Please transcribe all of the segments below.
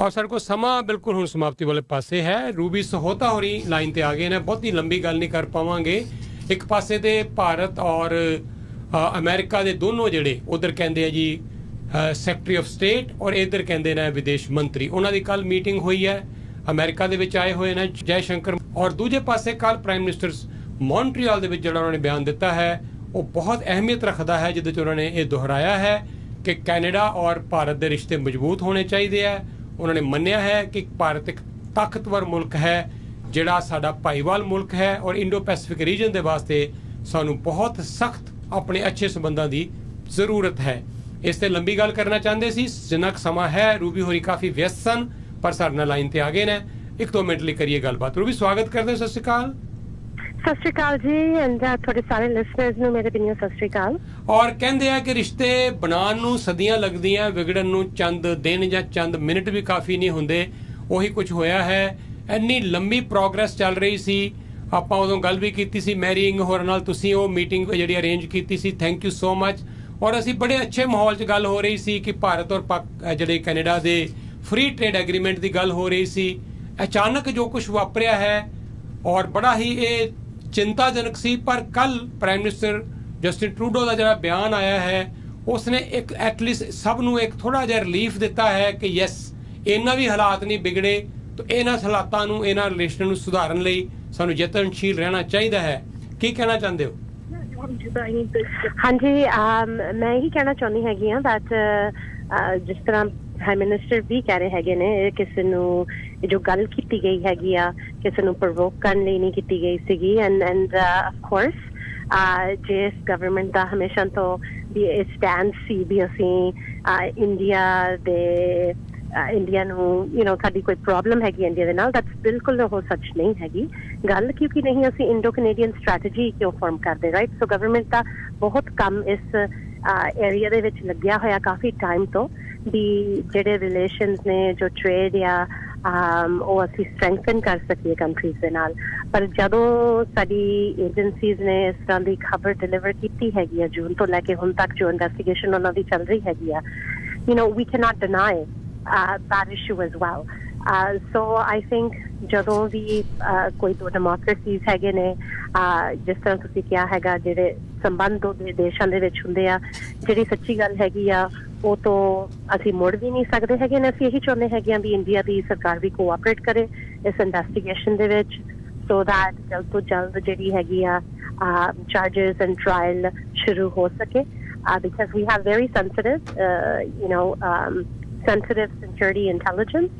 ਔਰ ਸਾਡੇ ਕੋਲ ਸਮਾਂ ਬਿਲਕੁਲ ਹੁਣ ਸਮਾਪਤੀ ਵਾਲੇ ਪਾਸੇ ਹੈ। ਰੂਬੀ ਸਹੋਤਾ ਹੋਰੀ ਲਾਈਨ ਤੇ ਆ ਗਏ ਨੇ। ਬਹੁਤੀ ਲੰਬੀ ਗੱਲ ਨਹੀਂ ਕਰ ਪਾਵਾਂਗੇ। ਇੱਕ ਪਾਸੇ ਤੇ ਭਾਰਤ ਔਰ ਅ, ਅਮਰੀਕਾ ਦੇ ਦੋਨੋਂ ਜਿਹੜੇ ਉਧਰ ਕਹਿੰਦੇ ਆ ਜੀ ਸੈਕਟਰੀ ਆਫ ਸਟੇਟ ਔਰ ਇਧਰ ਕਹਿੰਦੇ ਨੇ ਵਿਦੇਸ਼ ਮੰਤਰੀ। ਉਹਨਾਂ ਦੀ ਕੱਲ ਮੀਟਿੰਗ ਹੋਈ ਹੈ। ਅਮਰੀਕਾ ਦੇ ਵਿੱਚ ਆਏ ਹੋਏ ਨੇ ਜੈ ਸ਼ੰਕਰ ਔਰ ਦੂਜੇ ਪਾਸੇ ਕੱਲ ਪ੍ਰਾਈਮ ਮਿਨਿਸਟਰ ਮੌਂਟਰੀਅਲ ਦੇ ਵਿੱਚ ਜਿਹੜਾ ਉਹਨਾਂ ਨੇ ਬਿਆਨ ਦਿੱਤਾ ਹੈ ਉਹ ਬਹੁਤ ਅਹਿਮੀਅਤ ਰੱਖਦਾ ਹੈ ਜਿਹਦੇ ਚ ਉਹਨਾਂ ਨੇ ਇਹ ਦੁਹਰਾਇਆ ਹੈ ਕਿ ਕੈਨੇਡਾ ਔਰ ਭਾਰਤ ਦੇ ਰਿਸ਼ਤੇ ਮਜ਼ਬੂਤ ਹੋਣੇ ਚਾਹੀਦੇ ਆ ਉਹਨਾਂ ਨੇ ਮੰਨਿਆ ਹੈ ਕਿ ਭਾਰਤ ਇੱਕ ਤਾਕਤਵਰ ਮੁਲਕ ਹੈ ਜਿਹੜਾ ਸਾਡਾ ਭਾਈਵਾਲ ਮੁਲਕ ਹੈ ਔਰ ਇੰਡੋ ਪੈਸੀਫਿਕ ਰੀਜਨ ਦੇ ਵਾਸਤੇ ਸਾਨੂੰ ਬਹੁਤ ਸਖਤ ਆਪਣੇ ਅੱਛੇ ਸਬੰਧਾਂ ਦੀ ਜ਼ਰੂਰਤ ਹੈ। ਇਸ ਤੇ ਲੰਬੀ ਗੱਲ ਕਰਨਾ ਚਾਹੁੰਦੇ ਸੀ। ਜਿੰਨਾ ਕੁ ਸਮਾਂ ਹੈ ਰੂਬੀ ਹੋਰੀ ਕਾਫੀ ਵਿਅਸਤ ਸਨ ਪਰ ਸਾਡੇ ਨਾਲ ਲਾਈਨ ਤੇ ਆ ਗਏ ਨੇ। ਇੱਕ ਦੋ ਮਿੰਟ ਲਈ ਕਰੀਏ ਗੱਲਬਾਤ। ਰੂਬੀ ਸਵਾਗਤ ਕਰਦੇ ਹਾਂ, ਸਤਿ ਸ਼੍ਰੀ ਅਕਾਲ। ਸਤਿ ਸ਼੍ਰੀ ਅਕਾਲ ਜੀ ਐਂਡ ਤੁਹਾਡੇ ਸਾਰੇ ਲਿਸਨਰਸ ਨੂੰ, ਮੇਰੇ ਪਿੰਨੀਓ, ਸਤਿ ਸ਼੍ਰੀ ਅਕਾਲ। ਔਰ ਕਹਿੰਦੇ ਆ ਕਿ ਰਿਸ਼ਤੇ ਬਣਾਉਣ ਨੂੰ ਸਦੀਆਂ ਲੱਗਦੀਆਂ, ਵਿਗੜਨ ਨੂੰ ਚੰਦ ਦਿਨ ਜਾਂ ਚੰਦ ਮਿੰਟ ਵੀ ਕਾਫੀ ਨਹੀਂ ਹੁੰਦੇ। ਉਹੀ ਕੁਝ ਹੋਇਆ ਹੈ। ਇੰਨੀ ਲੰਮੀ ਪ੍ਰੋਗਰੈਸ ਚੱਲ ਰਹੀ ਸੀ। ਆਪਾਂ ਉਦੋਂ ਗੱਲ ਵੀ ਕੀਤੀ ਸੀ ਮੈਰੀਇੰਗ ਹੋਰ ਨਾਲ, ਤੁਸੀਂ ਉਹ ਮੀਟਿੰਗ ਜਿਹੜੀ ਅਰੇਂਜ ਕੀਤੀ ਸੀ ਥੈਂਕ ਯੂ ਸੋ ਮੱਚ ਔਰ ਅਸੀਂ ਬੜੇ ਅੱਛੇ ਮਾਹੌਲ 'ਚ ਗੱਲ ਹੋ ਰਹੀ ਸੀ ਕਿ ਭਾਰਤ ਔਰ ਜਿਹੜੇ ਕੈਨੇਡਾ ਦੇ ਫ੍ਰੀ ਟ੍ਰੇਡ ਐਗਰੀਮੈਂਟ ਦੀ ਗੱਲ ਹੋ ਰਹੀ ਸੀ। ਅਚਾਨਕ ਜੋ ਕੁਝ ਵਾਪਰਿਆ ਹੈ, ਔਰ ਬੜਾ ਹੀ ਇਹ ਚਿੰਤਾਜਨਕ ਸੀ, ਪਰ ਕੱਲ ਪ੍ਰਾਈਮ ਮਿਨਿਸਟਰ ਜਸਟਿਨ ਟਰੂਡੋ ਦਾ ਜਿਹੜਾ ਬਿਆਨ ਆਇਆ ਹੈ, ਉਸਨੇ ਇੱਕ ਐਟਲੀਸਟ ਸਭ ਨੂੰ ਇੱਕ ਥੋੜਾ ਜਿਹਾ ਰਿਲੀਫ ਦਿੱਤਾ ਹੈ ਕਿ ਯੈਸ ਇਹਨਾਂ ਵੀ ਹਾਲਾਤ ਨਹੀਂ ਵਿਗੜੇ, ਤਾਂ ਇਹਨਾਂ ਹਾਲਾਤਾਂ ਨੂੰ, ਇਹਨਾਂ ਰਿਲੇਸ਼ਨ ਨੂੰ ਸੁਧਾਰਨ ਲਈ ਸਾਨੂੰ ਯਤਨਸ਼ੀਲ ਰਹਿਣਾ ਚਾਹੀਦਾ ਹੈ। ਕੀ ਕਹਿਣਾ ਚਾਹੁੰਦੇ ਹੋ? ਹਾਂਜੀ ਮੈਂ ਇਹੀ ਕਹਿਣਾ ਚਾਹੁੰਦੀ ਹੈਗੀ ਆ that ਜਿਸ ਤਰ੍ਹਾਂ ਪ੍ਰਾਈਮ ਮਿਨਿਸਟਰ ਵੀ ਕਹਿ ਰਹੇ ਹੈਗੇ ਨੇ, ਕਿਸੇ ਨੂੰ ਜੋ ਗੱਲ ਕੀਤੀ ਗਈ ਹੈਗੀ ਆ, ਕਿਸੇ ਨੂੰ ਪ੍ਰੋਵੋਕ ਕਰਨ ਲਈ ਨਹੀਂ ਕੀਤੀ ਗਈ ਸੀਗੀ ਐਂਡ ਐਂਡ ਆਫ ਕੋਰਸ ਜਿਸ ਗਵਰਨਮੈਂਟ ਦਾ ਹਮੇਸ਼ਾ ਤੋਂ ਵੀ ਸਟੈਂਡ ਸੀ ਵੀ ਅਸੀਂ uh, ਇੰਡੀਆ ਦੇ uh, ਇੰਡੀਆ ਨੂੰ ਯੂ نو ਸਾਡੀ ਕੋਈ ਪ੍ਰੋਬਲਮ ਹੈਗੀ ਇੰਡੀਆ ਦੇ ਨਾਲ ਦੈਟਸ ਬਿਲਕੁਲ ਉਹ ਸੱਚ ਨਹੀਂ ਹੈਗੀ। ਗੱਲ ਕਿਉਂਕਿ ਨਹੀਂ, ਅਸੀਂ ਇੰਡੋ ਕੈਨੇਡੀਅਨ ਸਟ੍ਰੈਟਜੀ ਕਿਉਂ ਫਾਰਮ ਕਰਦੇ ਰਾਈਟ ਸੋ ਗਵਰਨਮੈਂਟ ਦਾ ਬਹੁਤ ਕੰਮ ਇਸ uh, ਏਰੀਆ ਦੇ ਵਿੱਚ ਲੱਗਿਆ ਹੋਇਆ ਕਾਫੀ ਟਾਈਮ ਤੋਂ। ਵੀ ਜਿਹੜੇ ਰਿਲੇਸ਼ਨਸ ਨੇ ਜੋ ਟ੍ਰੇਡ ਆ ਉਹ ਅਸੀਂ ਸਟਰੈਂਥਨ ਕਰ ਸਕੀਏ ਕੰਟਰੀਜ਼ ਦੇ ਨਾਲ ਪਰ ਜਦੋਂ ਸਾਡੀ ਏਜੰਸੀਜ਼ ਨੇ ਇਸ ਤਰ੍ਹਾਂ ਦੀ ਖਬਰ ਡਿਲੀਵਰ ਕੀਤੀ ਹੈਗੀ ਆ ਜੂਨ ਤੋਂ ਲੈ ਕੇ ਹੁਣ ਤੱਕ ਜੋ ਇਨਵੈਸਟੀਗੇਸ਼ਨ ਉਹਨਾਂ ਦੀ ਚੱਲ ਰਹੀ ਹੈਗੀ ਆ you know we cannot deny that issue as well. Uh, so I ਜਦੋਂ ਵੀ ਕੋਈ ਦੋ ਡੈਮੋਕ੍ਰੇਸੀਜ਼ ਹੈਗੇ ਨੇ ਜਿਸ ਤਰ੍ਹਾਂ ਤੁਸੀਂ ਕਿਹਾ ਹੈਗਾ ਜਿਹੜੇ ਸੰਬੰਧ ਦੋ ਦੇਸ਼ਾਂ ਦੇ ਵਿੱਚ ਹੁੰਦੇ ਆ ਜਿਹੜੀ ਸੱਚੀ ਗੱਲ ਹੈਗੀ ਆ ਉਹ ਤੋਂ ਅਸੀਂ ਮੁੜ ਵੀ ਨਹੀਂ ਸਕਦੇ ਹੈਗੇ ਨਾ ਅਸੀਂ ਇਹੀ ਚਾਹੁੰਦੇ ਹੈਗੇ ਆ ਵੀ ਇੰਡੀਆ ਦੀ ਸਰਕਾਰ ਵੀ ਕੋਆਪਰੇਟ ਕਰੇ ਇਸ ਇਨਵੈਸਟੀਗੇਸ਼ਨ ਦੇ ਵਿੱਚ ਸੋ ਦੈਟ ਜਲਦ ਤੋਂ ਜਲਦ ਜਿਹੜੀ ਹੈਗੀ ਆ ਚਾਰजेस ਐਂਡ ਟ੍ਰਾਇਲ ਸ਼ੁਰੂ ਹੋ ਸਕੇ because we have very sensitive you know sensitive security intelligence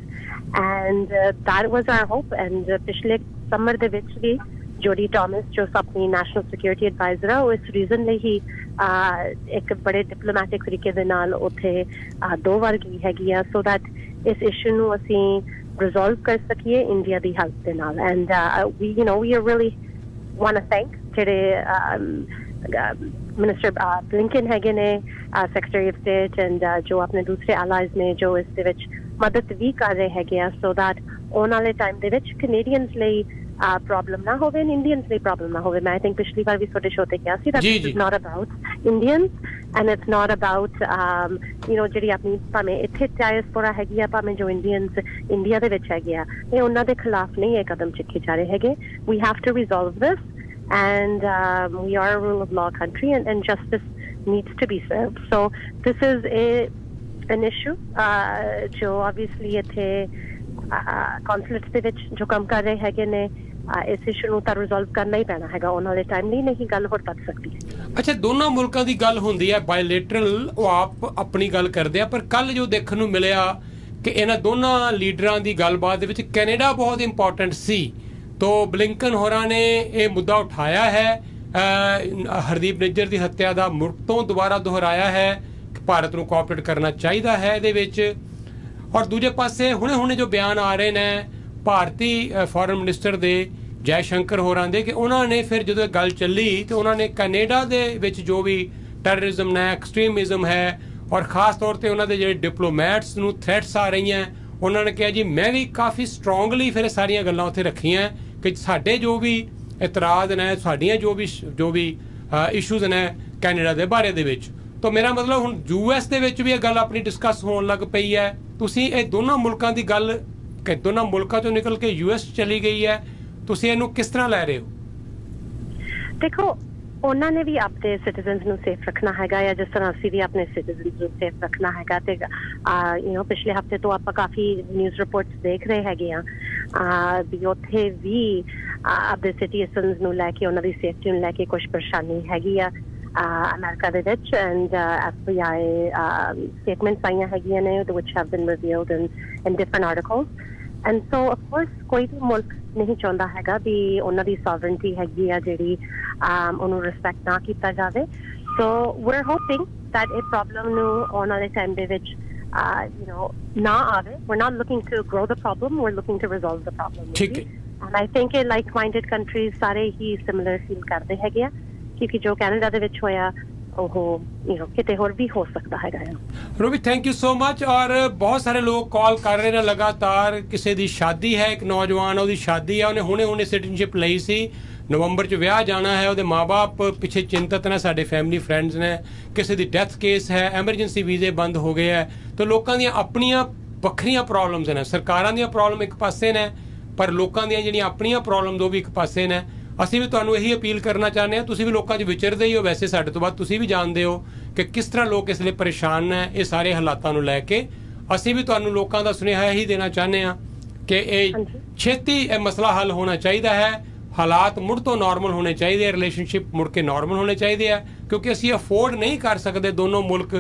and uh, that was our hope and uh, ਪਿਛਲੇ ਸਮਰ ਦੇ ਵਿੱਚ ਵੀ ਜੋਡੀ ਟਾਮਸ ਜੋ ਆਪਣੀ ਨੈਸ਼ਨਲ ਸਿਕਿਉਰਿਟੀ ਐਡਵਾਈਜ਼ਰ ਆ ਉਹ ਇਸ ਰੀਜ਼ਨ ਲਈ ਹੀ uh, ਇੱਕ ਬੜੇ ਡਿਪਲੋਮੈਟਿਕ ਤਰੀਕੇ ਦੇ ਨਾਲ ਉੱਥੇ ਦੋ ਵਾਰ ਗਈ ਹੈਗੀ ਆ ਸੋ ਦੈਟ ਇਸ ਇਸ਼ੂ ਨੂੰ ਅਸੀਂ ਰਿਜ਼ੋਲਵ ਕਰ ਸਕੀਏ ਇੰਡੀਆ ਦੀ ਹੈਲਪ ਦੇ ਨਾਲ। And we you know we are really want to thank ਜਿਹੜੇ ਮਿਨਿਸਟਰ ਬਲਿੰਕਨ ਹੈਗੇ ਨੇ ਸੈਕਟਰੀ ਆਫ ਸਟੇਟ ਐਂਡ ਜੋ ਆਪਣੇ ਦੂਸਰੇ allies ਨੇ ਜੋ ਇਸ ਦੇ ਵਿੱਚ ਮਦਦ ਵੀ ਕਰ ਰਹੇ ਹੈਗੇ ਆ ਸੋ ਦੈਟ ਆਉਣ ਵਾਲੇ ਟਾਈਮ ਦੇ ਵਿੱਚ ਕੈਨੇਡੀਅਨਸ ਲਈ ਪ੍ਰੋਬਲਮ ਨਾ ਹੋਵੇ ਇੰਡੀਅਨਸ ਲਈ ਪ੍ਰੋਬਲਮ ਨਾ ਹੋਵੇ ਮੈਂ ਆਈ ਥਿੰਕ ਪਿਛਲੀ ਵਾਰ ਵੀ ਤੁਹਾਡੇ ਸ਼ੋਅ ਤੇ ਕਿਹਾ ਸੀ that ਜੀ, this ਜੀ। is not about Indians and it's not about um, you know ਜਿਹੜੀ ਆਪਣੀ ਭਾਵੇਂ ਇੱਥੇ ਡਾਇਸਪੋਰਾ ਹੈਗੀ ਆ ਭਾਵੇਂ ਜੋ ਇੰਡੀਅਨਸ ਇੰਡੀਆ ਦੇ ਵਿੱਚ ਹੈਗੇ ਆ ਇਹ ਉਹਨਾਂ ਦੇ ਖਿਲਾਫ ਨਹੀਂ ਇਹ ਕਦਮ ਚੁੱਕੇ ਜਾ ਰਹੇ ਹੈਗੇ we have to resolve this and um, we are a rule of law country and, and justice needs to be served so this is a an issue uh, ਜੋ obviously ਇੱਥੇ ਕੌਂਸੂਲੇਟ ਦੇ ਵਿੱਚ ਜੋ ਕੰਮ ਕਰ ਰਹੇ ਹੈਗੇ ਨੇ ਇਸ ਇਸ਼ੂ ਨੂੰ ਤਾਂ ਰਿਜ਼ੋਲਵ ਕਰਨਾ ਹੀ ਪੈਣਾ ਹੈਗਾ, ਉਹਨਾਂ ਵਾਲੇ ਟਾਈਮ ਲਈ ਨਹੀਂ ਗੱਲ ਹੋਰ ਵੱਧ ਸਕਦੀ। ਹੈ ਅੱਛਾ, ਦੋਨਾਂ ਮੁਲਕਾਂ ਦੀ ਗੱਲ ਹੁੰਦੀ ਹੈ ਬਾਇਲੇਟਰਲ ਉਹ ਆਪ ਆਪਣੀ ਗੱਲ ਕਰਦੇ ਆ, ਪਰ ਕੱਲ ਜੋ ਦੇਖਣ ਨੂੰ ਮਿਲਿਆ ਕਿ ਇਹਨਾਂ ਦੋਨਾਂ ਲੀਡਰਾਂ ਦੀ ਗੱਲਬਾਤ ਦੇ ਵਿੱਚ ਕੈਨੇਡਾ ਬਹੁਤ ਇੰਪੋਰਟੈਂਟ ਸੀ, ਤੋ ਬਲਿੰਕਨ ਹੋਰਾਂ ਨੇ ਇਹ ਮੁੱਦਾ ਉਠਾਇਆ ਹੈ ਹਰਦੀਪ ਨਿੱਜਰ ਦੀ ਹੱਤਿਆ ਦਾ ਮੁੜ ਤੋਂ ਦੁਬਾਰਾ ਦੁਹਰਾਇਆ ਹੈ ਕਿ ਭਾਰਤ ਨੂੰ ਕੋਆਪਰੇਟ ਕਰਨਾ ਚਾਹੀਦਾ ਹੈ, ਇਹਦੇ ਵਿੱਚ ਔਰ ਦੂਜੇ ਪਾਸੇ ਹੁਣੇ-ਹੁਣੇ ਜੋ ਬਿਆਨ ਆ ਰਹੇ ਨੇ ਭਾਰਤੀ ਫੋਰਨ ਮਿਨਿਸਟਰ ਦੇ ਜੈ ਸ਼ੰਕਰ ਹੋਰਾਂ ਦੇ ਕਿ ਉਹਨਾਂ ਨੇ ਫਿਰ ਜਦੋਂ ਇਹ ਗੱਲ ਚੱਲੀ ਤੇ ਉਹਨਾਂ ਨੇ ਕੈਨੇਡਾ ਦੇ ਵਿੱਚ ਜੋ ਵੀ ਟੈਰਰਿਜ਼ਮ ਹੈ ਐਕਸਟ੍ਰੀਮਿਜ਼ਮ ਹੈ ਔਰ ਖਾਸ ਤੌਰ ਤੇ ਉਹਨਾਂ ਦੇ ਜਿਹੜੇ ਡਿਪਲੋਮੈਟਸ ਨੂੰ ਥ੍ਰੈਟਸ ਆ ਰਹੀਆਂ, ਉਹਨਾਂ ਨੇ ਕਿਹਾ ਜੀ, ਮੈਂ ਵੀ ਕਾਫੀ ਸਟਰੋਂਗਲੀ ਫਿਰ ਇਹ ਸਾਰੀਆਂ ਗੱਲਾਂ ਉੱਥੇ ਰੱਖੀਆਂ ਕਿ ਸਾਡੇ ਜੋ ਵੀ ਇਤਰਾਜ਼ ਨੇ, ਸਾਡੀਆਂ ਜੋ ਵੀ ਜੋ ਵੀ ਇਸ਼ੂਜ਼ ਨੇ ਕੈਨੇਡਾ ਦੇ ਬਾਰੇ ਦੇ ਵਿੱਚ। ਤਾਂ ਮੇਰਾ ਮਤਲਬ ਹੁਣ ਯੂਐਸ ਦੇ ਵਿੱਚ ਵੀ ਇਹ ਗੱਲ ਆਪਣੀ ਡਿਸਕਸ ਹੋਣ ਲੱਗ ਪਈ ਹੈ। ਤੁਸੀਂ ਇਹ ਦੋਨਾਂ ਮੁਲਕਾਂ ਦੀ ਗੱਲ ਕਿ ਦੋਨਾਂ ਮੁਲਕਾਂ ਤੋਂ ਨਿਕਲ ਕੇ ਯੂਐਸ ਚਲੀ ਗਈ ਹੈ, ਤੁਸੀਂ ਇਹਨੂੰ ਕਿਸ ਤਰ੍ਹਾਂ ਲੈ ਰਹੇ ਹੋ? ਦੇਖੋ, ਉਹਨਾਂ ਨੇ ਵੀ ਆਪਣੇ ਸਿਟੀਜ਼ਨਸ ਨੂੰ ਸੇਫ ਰੱਖਣਾ ਹੈਗਾ ਜਾਂ ਜਿਸ ਤਰ੍ਹਾਂ ਅਸੀਂ ਵੀ ਆਪਣੇ ਸਿਟੀਜ਼ਨਸ ਨੂੰ ਸੇਫ ਰੱਖਣਾ ਹੈਗਾ ਤੇ ਯੂ نو ਪਿਛਲੇ ਹਫ਼ਤੇ ਤੋਂ ਆਪਾਂ ਕਾਫੀ ਨਿਊਜ਼ ਰਿਪੋਰਟਸ ਦੇਖ ਰਹੇ ਹੈਗੇ ਆ ਵੀ ਉੱਥੇ ਵੀ ਆਪਣੇ ਸਿਟੀਜ਼ਨਸ ਨੂੰ ਲੈ ਕੇ, ਉਹਨਾਂ ਦੀ ਸੇਫਟੀ ਨੂੰ ਲੈ ਕੇ ਕੁਝ ਪਰੇਸ਼ਾਨੀ ਹੈਗੀ ਆ। ਅਮਰੀਕਾ ਦੇ ਵਿੱਚ ਐਂਡ ਐਫਬੀਆਈ ਸਟੇਟਮੈਂਟਸ ਆਈਆਂ ਹੈਗੀਆਂ ਨੇ which have been revealed in in different articles and so of course ਕੋਈ ਵੀ ਮੁਲਕ ਨਹੀਂ ਚਾਹੁੰਦਾ ਹੈਗਾ ਵੀ ਉਹਨਾਂ ਦੀ ਸੋਵਰਨਟੀ ਹੈਗੀ ਆ ਜਿਹੜੀ ਉਹਨੂੰ ਰਿਸਪੈਕਟ ਨਾ ਕੀਤਾ ਜਾਵੇ so we are hoping that ਇਹ ਪ੍ਰੋਬਲਮ ਨੂੰ ਆਉਣ ਵਾਲੇ ਟਾਈਮ ਦੇ ਵਿੱਚ uh, you know, ਨਾ ਆਵੇ we're not looking to grow the problem we're looking to resolve the problem ਠੀਕ ਹੈ and I think ਇਹ like minded countries ਸਾਰੇ ਹੀ similar feel ਕਰਦੇ ਹੈਗੇ ਆ ਕਿਉਂਕਿ ਜੋ ਕੈਨੇਡਾ ਦੇ ਵਿੱਚ ਹੋਇਆ, ਉਹ ਯੂ ਕਿਤੇ ਹੋਰ ਵੀ ਹੋ ਸਕਦਾ ਹੈਗਾ ਆ। Ruby thank you so much ਔਰ ਬਹੁਤ ਸਾਰੇ ਲੋਕ ਕਾਲ ਕਰ ਰਹੇ ਨੇ ਲਗਾਤਾਰ। ਕਿਸੇ ਦੀ ਸ਼ਾਦੀ ਹੈ, ਇੱਕ ਨੌਜਵਾਨ, ਉਹਦੀ ਸ਼ਾਦੀ ਹੈ, ਉਹਨੇ ਹੁਣੇ ਹੁਣੇ ਸਿਟੀਜ਼ਨਸ਼ਿਪ ਲਈ ਸੀ। ਨਵੰਬਰ ਚ ਵਿਆਹ ਜਾਣਾ ਹੈ, ਉਹਦੇ ਮਾਪੇ ਪਿੱਛੇ ਚਿੰਤਤ ਨੇ, ਸਾਡੇ ਫੈਮਿਲੀ ਫਰੈਂਡਸ ਨੇ। ਕਿਸੇ ਦੀ ਡੈਥ ਕੇਸ ਹੈ ਐਮਰਜੈਂਸੀ ਵੀਜ਼ੇ ਬੰਦ ਹੋ ਗਏ ਹੈ। ਤਾਂ ਲੋਕਾਂ ਦੀਆਂ ਆਪਣੀਆਂ ਵੱਖਰੀਆਂ ਪ੍ਰੋਬਲਮਸ ਨੇ। ਸਰਕਾਰਾਂ ਦੀਆਂ ਪ੍ਰੋਬਲਮ ਇੱਕ ਪਾਸੇ ਨੇ, ਪਰ ਲੋਕਾਂ ਦੀਆਂ ਜਿਹੜੀਆਂ ਆਪਣੀਆਂ ਪ੍ਰੋਬਲਮ ਉਹ ਵੀ ਇੱਕ ਪਾਸੇ ਨੇ। ਅਸੀਂ ਵੀ ਤੁਹਾਨੂੰ ਇਹੀ ਅਪੀਲ ਕਰਨਾ ਚਾਹੁੰਦੇ ਹਾਂ ਤੁਸੀਂ ਵੀ ਲੋਕਾਂ 'ਚ ਵਿਚਰਦੇ ਹੀ ਹੋ ਵੈਸੇ ਸਾਡੇ ਤੋਂ ਬਾਅਦ ਤੁਸੀਂ ਵੀ ਜਾਣਦੇ ਹੋ ਕਿ ਕਿਸ ਤਰ੍ਹਾਂ ਲੋਕ ਇਸ ਲਈ ਪਰੇਸ਼ਾਨ ਨੇ ਇਹ ਸਾਰੇ ਹਾਲਾਤਾਂ ਨੂੰ ਲੈ ਕੇ। ਅਸੀਂ ਵੀ ਤੁਹਾਨੂੰ ਲੋਕਾਂ ਦਾ ਸੁਨੇਹਾ ਇਹੀ ਦੇਣਾ ਚਾਹੁੰਦੇ ਹਾਂ ਕਿ ਇਹ ਛੇਤੀ ਇਹ ਮਸਲਾ ਹੱਲ ਹੋਣਾ ਚਾਹੀਦਾ ਹੈ। ਹਾਲਾਤ ਮੁੜ ਤੋਂ ਨਾਰਮਲ ਹੋਣੇ ਚਾਹੀਦੇ ਆ ਰਿਲੇਸ਼ਨਸ਼ਿਪ ਮੁੜ ਕੇ ਨਾਰਮਲ ਹੋਣੇ ਚਾਹੀਦੇ ਆ ਕਿਉਂਕਿ ਅਸੀਂ ਅਫੋਰਡ ਨਹੀਂ ਕਰ ਸਕਦੇ ਦੋਨੋਂ ਮੁਲਕ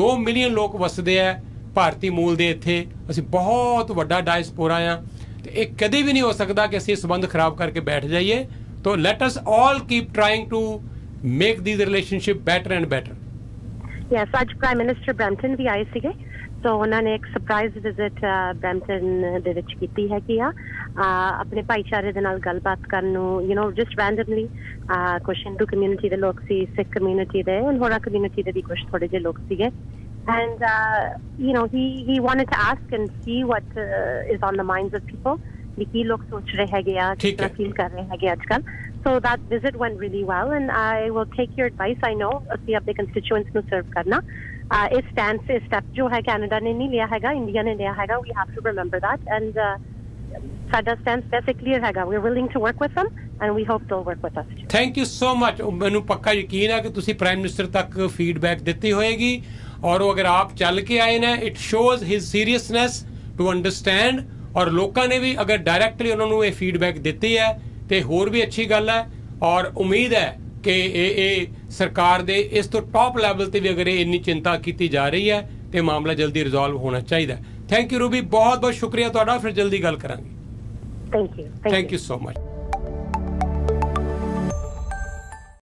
2 ਮਿਲੀਅਨ ਲੋਕ ਵਸਦੇ ਆ ਭਾਰਤੀ ਮੂਲ ਦੇ ਇੱਥੇ। ਅਸੀਂ ਬਹੁਤ ਵੱਡਾ ਡਾਇਸਪੋਰਾ ਆ ਤੇ ਇਹ ਕਦੇ ਵੀ ਨਹੀਂ ਹੋ ਸਕਦਾ ਕਿ ਅਸੀਂ ਸਬੰਧ ਖਰਾਬ ਕਰਕੇ ਬੈਠ ਜਾਈਏ। तो let us all keep trying to make these relationship better and better. Yes, ਅੱਜ ਪ੍ਰਾਈਮ ਮਿਨਿਸਟਰ ਬ੍ਰੈਂਟਨ ਵੀ ਆਏ ਸੀਗੇ ਸੋ ਉਹਨਾਂ ਨੇ ਇੱਕ ਸਰਪ੍ਰਾਈਜ਼ ਵਿਜ਼ਿਟ ਬ੍ਰੈਂਟਨ ਦੇ ਵਿੱਚ ਕੀਤੀ ਹੈ ਕਿ ਆ ਆਪਣੇ ਭਾਈਚਾਰੇ ਦੇ ਨਾਲ ਗੱਲਬਾਤ ਕਰਨ ਨੂੰ ਯੂ نو ਜਸਟ ਰੈਂਡਮਲੀ ਕੁਝ ਹਿੰਦੂ ਕਮਿਊਨਿਟੀ ਦੇ ਲੋਕ ਸੀ ਸਿੱਖ ਕਮਿਊਨਿਟੀ ਦੇ ਔਰ ਹੋਰਾ ਕਮਿਊਨਿਟੀ ਦੇ ਵੀ ਕੁਝ ਥੋੜੇ ਜਿਹੇ ਲੋਕ ਸੀਗੇ and uh, you know he he wanted to ask and see what uh, is on the minds ਵੀ ਲੋਕ ਸੋਚ ਰਹੇ ਹੈਗੇ ਆ ਕਿਸ ਤਰ੍ਹਾਂ ਫੀਲ ਕਰ ਰਹੇ ਹੈਗੇ ਅੱਜ ਕੱਲ ਸੋ that visit went really well and I will take your advice. I know ਅਸੀਂ ਆਪਣੇ ਕੰਸਟੀਚੁਐਂਟਸ ਨੂੰ ਸਰਵ ਕਰਨਾ ਇਸ ਸਟੈਂਡ ਸੇ ਸਟੈਪ ਜੋ ਹੈ ਕੈਨੇਡਾ ਨੇ ਨਹੀਂ ਲਿਆ ਹੈਗਾ ਇੰਡੀਆ ਨੇ ਲਿਆ ਹੈਗਾ have to remember that and uh, ਸਾਡਾ ਸਟੈਂਡ ਵੈਸੇ ਕਲੀਅਰ ਹੈਗਾ we are willing to work with them and we hope they'll work with us thank you so much ਮੈਨੂੰ ਪੱਕਾ ਯਕੀਨ ਹੈ ਕਿ ਤੁਸੀਂ ਪ੍ਰਾਈਮ ਮਿਨਿਸਟਰ ਤੱਕ ਫੀਡਬੈਕ ਦਿੱਤੀ ਹੋਏਗੀ ਔਰ ਉਹ ਅਗਰ ਆਪ ਚੱਲ ਕੇ ਆਏ ਨੇ it shows his seriousness to understand ਔਰ ਲੋਕਾਂ ਨੇ ਵੀ ਅਗਰ ਡਾਇਰੈਕਟਲੀ ਉਹਨਾਂ ਨੂੰ ਇਹ ਫੀਡਬੈਕ ਦਿੱਤੀ ਹੈ ਤੇ ਹੋਰ ਵੀ ਅੱਛੀ ਗੱਲ ਹੈ। ਔਰ ਉਮੀਦ ਹੈ ਕਿ ਇਹ ਇਹ ਸਰਕਾਰ ਦੇ ਇਸ ਤੋਂ ਟਾਪ ਲੈਵਲ ਤੇ ਵੀ ਅਗਰ ਇਹ ਇੰਨੀ ਚਿੰਤਾ ਕੀਤੀ ਜਾ ਰਹੀ ਹੈ ਤੇ ਮਾਮਲਾ ਜਲਦੀ ਰਿਜ਼ੋਲਵ ਹੋਣਾ ਚਾਹੀਦਾ ਥੈਂਕ ਯੂ ਰੂਬੀ ਬਹੁਤ ਬਹੁਤ ਸ਼ੁਕਰੀਆ ਤੁਹਾਡਾ। ਫਿਰ ਜਲਦੀ ਗੱਲ ਕਰਾਂਗੇ। Thank you thank you so much